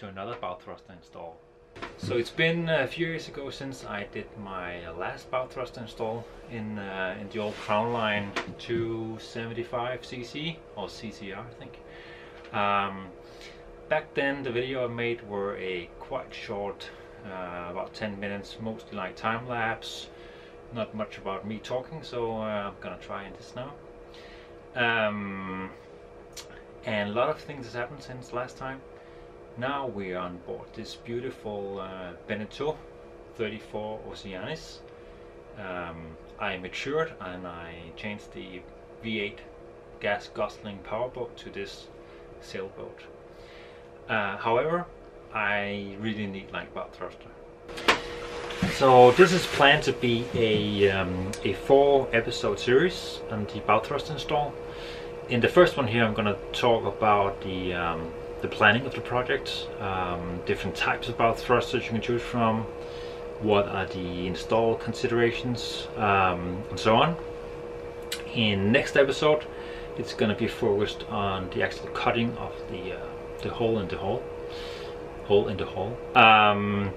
to another bow thruster install. So it's been a few years ago since I did my last bow thruster install in, uh, in the old Crownline 275cc or CCR I think. Um, back then the video I made were a quite short, uh, about 10 minutes, mostly like time lapse, not much about me talking so uh, I'm gonna try this now. Um, and a lot of things has happened since last time. Now we are on board this beautiful uh, Beneteau 34 Oceanis. Um, I matured and I changed the V8 gas guzzling powerboat to this sailboat. Uh, however, I really need like bow thruster. So this is planned to be a, um, a four episode series on the bow thrust install. In the first one here I'm going to talk about the, um, the planning of the project, um, different types of bow thrusters you can choose from, what are the install considerations um, and so on. In next episode it's going to be focused on the actual cutting of the, uh, the hole in the hole. Hole in the hole. Um,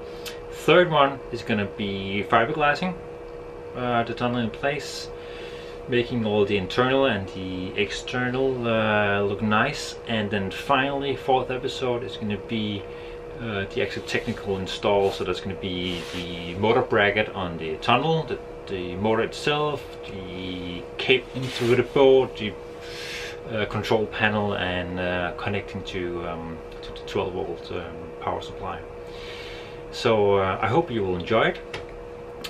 Third one is going to be fiberglassing uh, the tunnel in place, making all the internal and the external uh, look nice. And then finally, fourth episode is going to be uh, the actual technical install. So that's going to be the motor bracket on the tunnel, the, the motor itself, the cabling through the board the uh, control panel, and uh, connecting to, um, to the 12 volt um, power supply. So uh, I hope you will enjoy it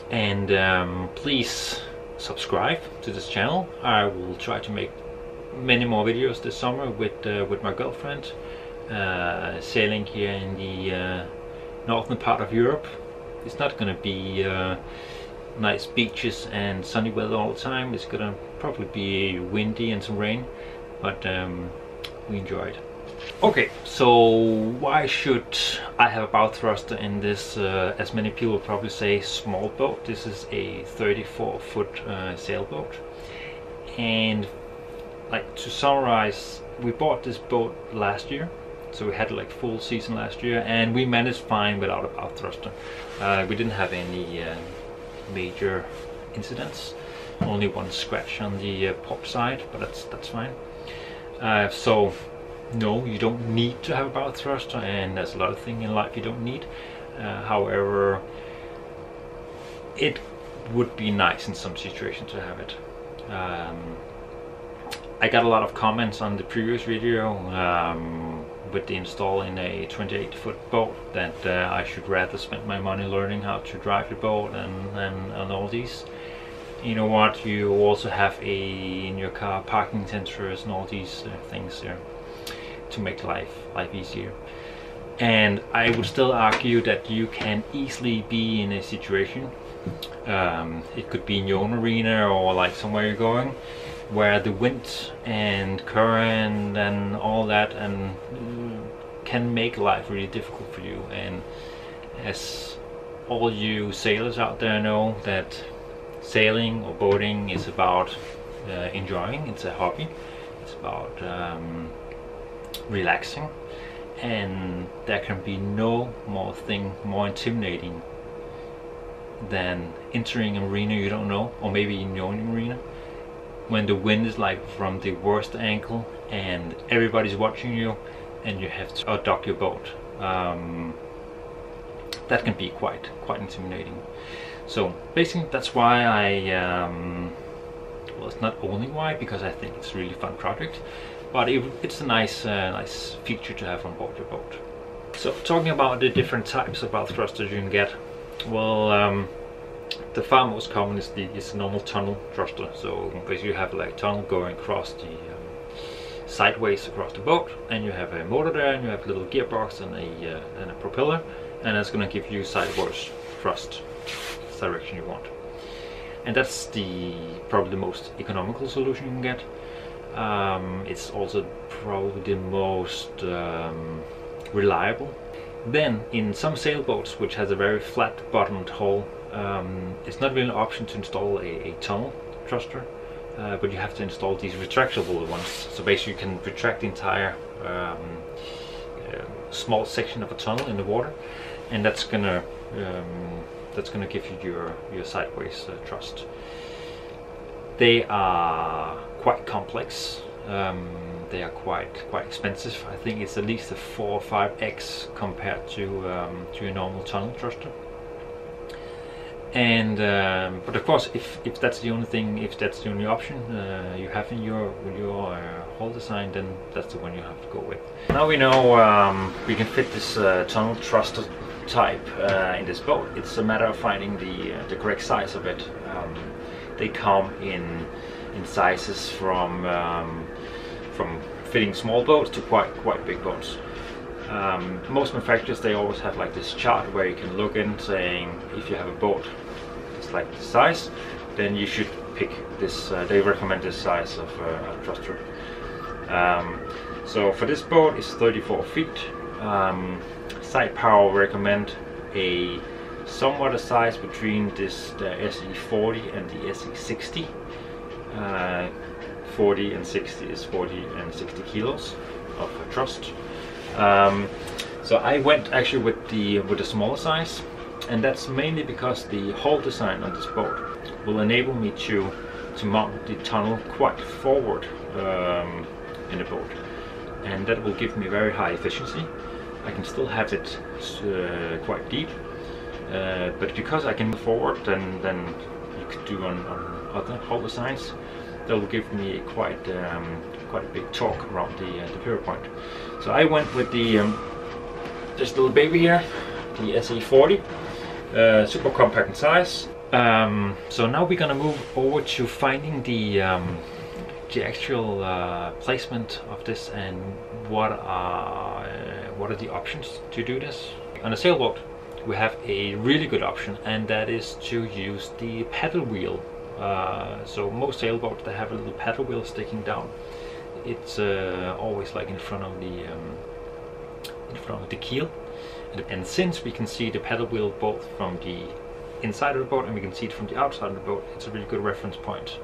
and um, please subscribe to this channel. I will try to make many more videos this summer with uh, with my girlfriend uh, sailing here in the uh, northern part of Europe. It's not gonna be uh, nice beaches and sunny weather all the time. It's gonna probably be windy and some rain, but um, we enjoy it. Okay, so why should I have a bow thruster in this, uh, as many people probably say, small boat? This is a 34 foot uh, sailboat. And like to summarize, we bought this boat last year. So we had like full season last year and we managed fine without a bow thruster. Uh, we didn't have any uh, major incidents. Only one scratch on the uh, pop side, but that's that's fine. Uh, so no, you don't need to have a bow thruster, and there's a lot of things in life you don't need. Uh, however, it would be nice in some situations to have it. Um, I got a lot of comments on the previous video um, with the install in a 28 foot boat that uh, I should rather spend my money learning how to drive the boat and, and, and all these. You know what, you also have a in your car parking sensors and all these uh, things there to make life life easier. And I would still argue that you can easily be in a situation, um, it could be in your own arena or like somewhere you're going, where the wind and current and all that and can make life really difficult for you. And as all you sailors out there know that sailing or boating is about uh, enjoying, it's a hobby, it's about um, relaxing and there can be no more thing more intimidating than entering an arena you don't know or maybe in your own arena when the wind is like from the worst angle and everybody's watching you and you have to dock your boat. Um, that can be quite quite intimidating. So basically that's why I um, well it's not only why because I think it's a really fun project but it, it's a nice uh, nice feature to have on board your boat. So talking about the different types of bow thrusters you can get, well um, the far most common is the is a normal tunnel thruster. So basically you have like tunnel going across the um, sideways across the boat, and you have a motor there, and you have a little gearbox and a uh, and a propeller, and that's going to give you sideways thrust direction you want. And that's the probably the most economical solution you can get. Um, it's also probably the most um, reliable. Then in some sailboats which has a very flat bottomed hull, um, it's not really an option to install a, a tunnel thruster, uh, but you have to install these retractable ones. So basically you can retract the entire um, uh, small section of a tunnel in the water, and that's gonna um, that's gonna give you your your sideways uh, thrust. They are quite complex. Um, they are quite quite expensive. I think it's at least a four or five x compared to um, to a normal tunnel thruster. And um, but of course, if, if that's the only thing, if that's the only option uh, you have in your your uh, hull design, then that's the one you have to go with. Now we know um, we can fit this uh, tunnel thruster type uh, in this boat. It's a matter of finding the uh, the correct size of it. Um, they come in in sizes from um, from fitting small boats to quite quite big boats. Um, most manufacturers they always have like this chart where you can look in saying if you have a boat it's like this size then you should pick this uh, they recommend this size of uh, a thruster. Um, so for this boat it's 34 feet. Um, side power recommend a somewhat a size between this the SE40 and the SE60 uh, 40 and 60 is 40 and 60 kilos of thrust um, so I went actually with the with the smaller size, and that's mainly because the hull design on this boat will enable me to to mount the tunnel quite forward um, in the boat, and that will give me very high efficiency. I can still have it uh, quite deep, uh, but because I can move forward, then then you could do on, on other hull designs, that will give me quite um, quite a big torque around the, uh, the pivot point. So I went with the um, this little baby here, the SE40, uh, super compact in size. Um, so now we're gonna move over to finding the um, the actual uh, placement of this and what are uh, what are the options to do this. On a sailboat, we have a really good option, and that is to use the paddle wheel. Uh, so most sailboats they have a little paddle wheel sticking down. It's uh, always like in front of the um, in front of the keel. And, since we can see the paddle wheel both from the inside of the boat and we can see it from the outside of the boat it's a really good reference point.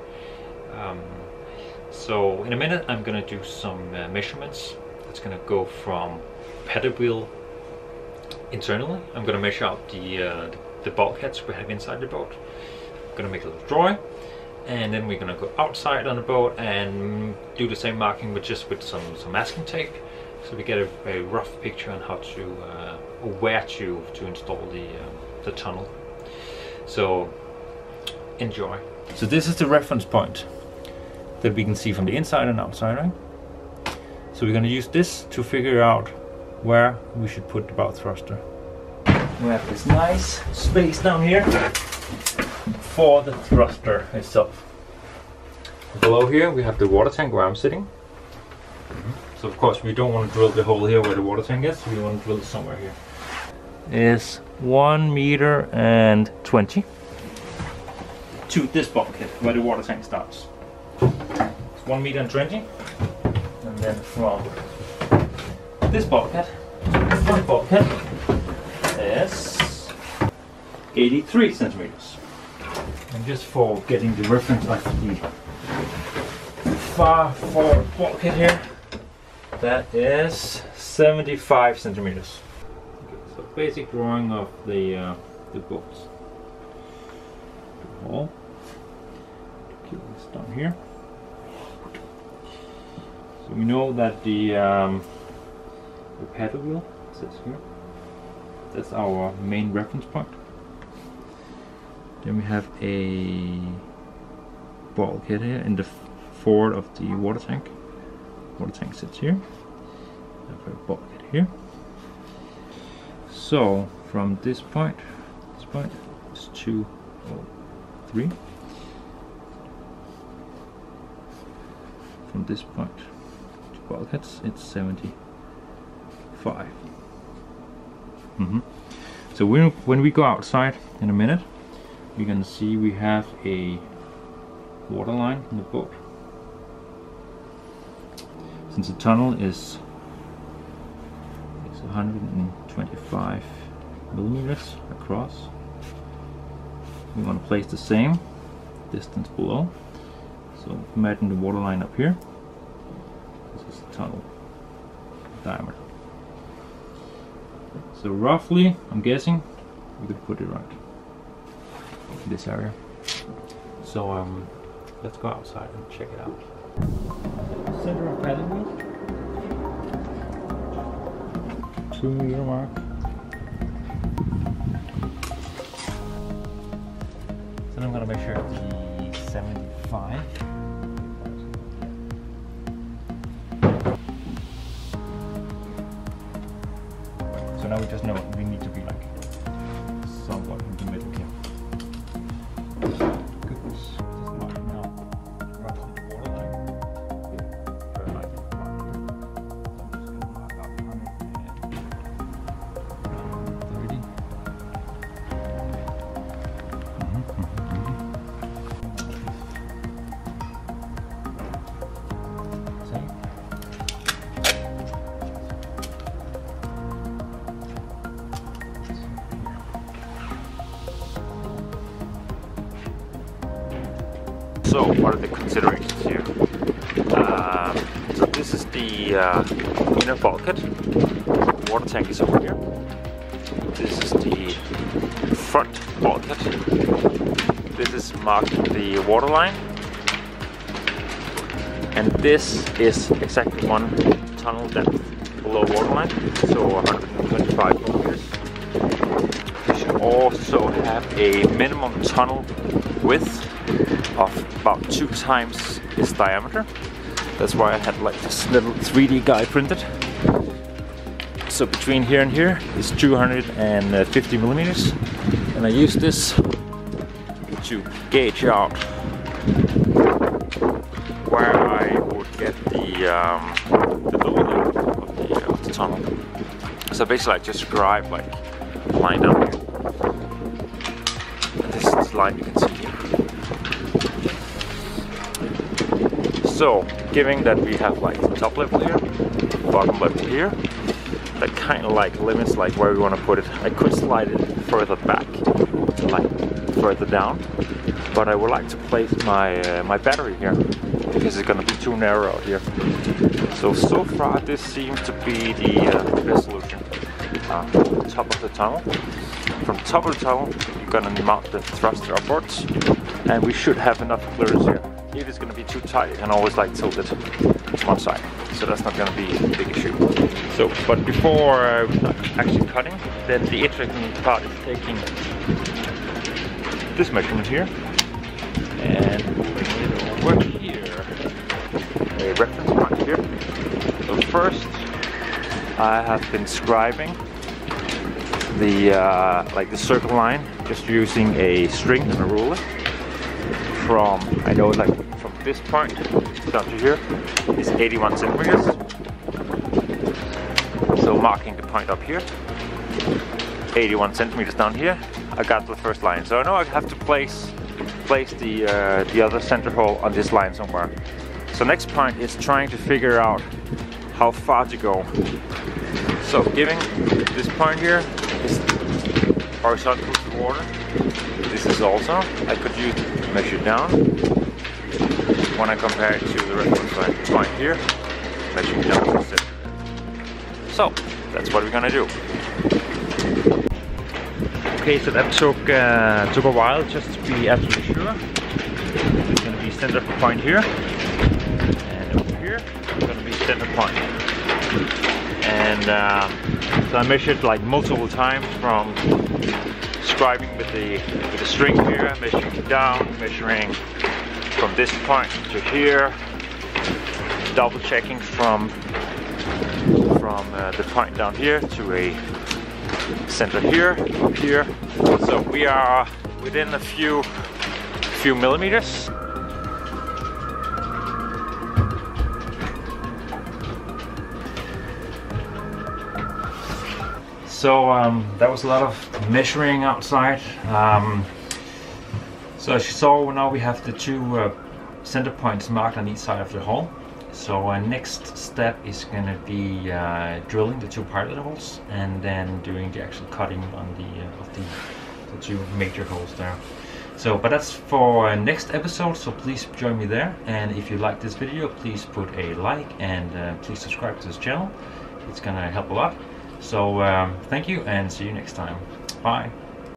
Um, so in a minute I'm gonna do some uh, measurements. It's gonna go from paddle wheel internally. I'm gonna measure out the, uh, the bulkheads we have inside the boat. I'm gonna make a little drawing and then we're gonna go outside on the boat and do the same marking but just with some some masking tape. So we get a, a rough picture on how to uh, where to to install the um, the tunnel. So enjoy. So this is the reference point that we can see from the inside and outside right? So we're going to use this to figure out where we should put the bow thruster. We have this nice space down here for the thruster itself. Below here we have the water tank where I'm sitting. So of course we don't want to drill the hole here where the water tank is, we want to drill it somewhere here. Is 1 meter and 20 to this bulkhead where the water tank starts. It's 1 meter and 20 and then from this bulkhead this bulkhead is 83 centimeters and just for getting the reference of the far forward bulkhead here. That is 75 centimeters. Okay, so basic drawing of the uh, the bolts hole keep this down here. So we know that the um, the paddle wheel sits here. That's our main reference point then we have a bulkhead here in the forward of the water tank. Water tank sits here. We have a bulkhead here. So from this point, this point is two oh three. From this point to bulkheads, it's seventy-five. Mm -hmm. So when when we go outside in a minute, you can see we have a water line in the boat. Since the tunnel is, is 125 millimeters across, we want to place the same distance below. So imagine the water line up here. This is the tunnel diameter. So roughly, I'm guessing, we could put it right this area. So um, let's go outside and check it out. Center of paddle wheel. Two meter mark. So I'm gonna measure the 75. What are the considerations here? Uh, so this is the uh, inner bulkhead. Water tank is over here. This is the front bulkhead. This is marked the water line. And this is exactly one tunnel depth below waterline, so 125 meters. You should also have a minimum tunnel width of about two times its diameter. That's why I had like this little 3D guy printed. So between here and here is 250 millimeters, and I use this to gauge out where I would get the um, the building of the, uh, the tunnel. So basically, I just scribe like line. And this is the line you can see So, given that we have like top level here, bottom level here, that kind of like limits like where we want to put it. I could slide it further back, like further down, but I would like to place my uh, my battery here because it's gonna be too narrow here. So so far this seems to be the uh, best solution. Uh, top of the tunnel. From top of the tunnel, you're gonna mount the thruster upwards, and we should have enough clearance here. If it's gonna be too tight, I can always like tilt it to one side. So that's not gonna be a big issue. So, but before uh, actually cutting, then the interesting part is taking this measurement here and over here. A reference point here. So first, I have been scribing the uh, like the circle line just using a string and a ruler from I know like from this point down to here is 81 centimeters. So marking the point up here, 81 centimeters down here, I got the first line. So I know I have to place place the uh, the other center hole on this line somewhere. So next point is trying to figure out how far to go. So giving this point here is horizontal to water. This is also I could use measure down when I compare it to the reference line point here, the center. So that's what we're gonna do. Okay, so that took uh, took a while just to be absolutely sure. It's gonna be center point here, and over here it's gonna be center point. And um, so I measured like multiple times from scribing with the with the string here, measuring down, measuring from this point to here, double checking from from uh, the point down here to a center here, up here. So we are within a few few millimeters. So um, that was a lot of measuring outside. Um, so as you saw, now we have the two uh, center points marked on each side of the hole. So our next step is going to be uh, drilling the two pilot holes and then doing the actual cutting on the uh, of the, the two major holes there. So, but that's for next episode. So please join me there. And if you like this video, please put a like and uh, please subscribe to this channel. It's gonna help a lot. So um, thank you and see you next time. Bye.